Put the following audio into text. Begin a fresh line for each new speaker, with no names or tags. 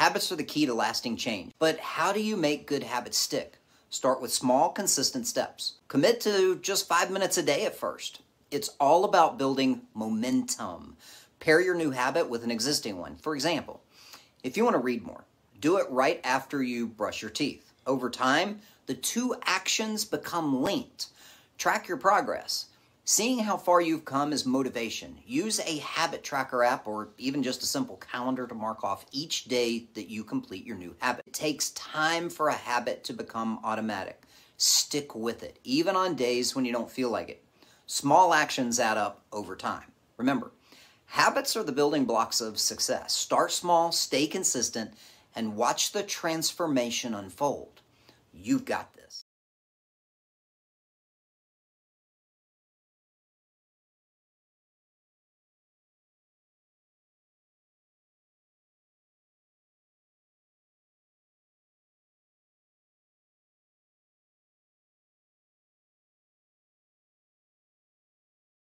Habits are the key to lasting change. But how do you make good habits stick? Start with small, consistent steps. Commit to just five minutes a day at first. It's all about building momentum. Pair your new habit with an existing one. For example, if you want to read more, do it right after you brush your teeth. Over time, the two actions become linked. Track your progress. Seeing how far you've come is motivation. Use a habit tracker app or even just a simple calendar to mark off each day that you complete your new habit. It takes time for a habit to become automatic. Stick with it, even on days when you don't feel like it. Small actions add up over time. Remember, habits are the building blocks of success. Start small, stay consistent, and watch the transformation unfold. You've got this.